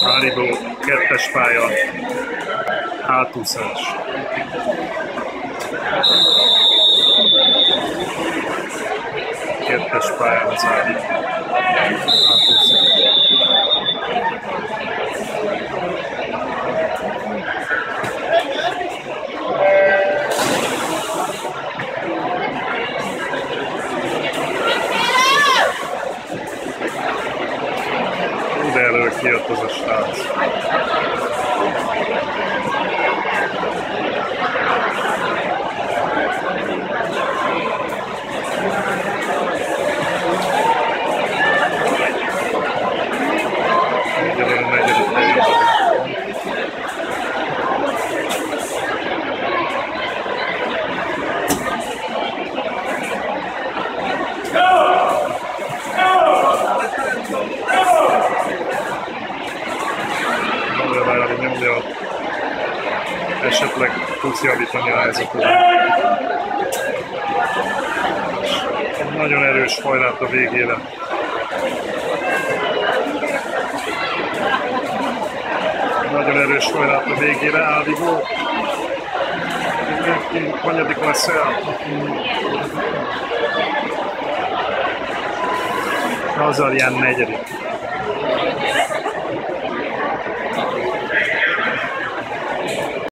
Haribo, kettes pálya, hátúszás. Kettes pályán az Haribo. De elő kijött az a srác. Nagyon várni nyomja. Esetleg tudsz javítani a helyzetet. Nagyon erős hajrát a végére. Nagyon erős hajrát a végére, Ádivó. Hanyadik leszel? Hazarján negyedik.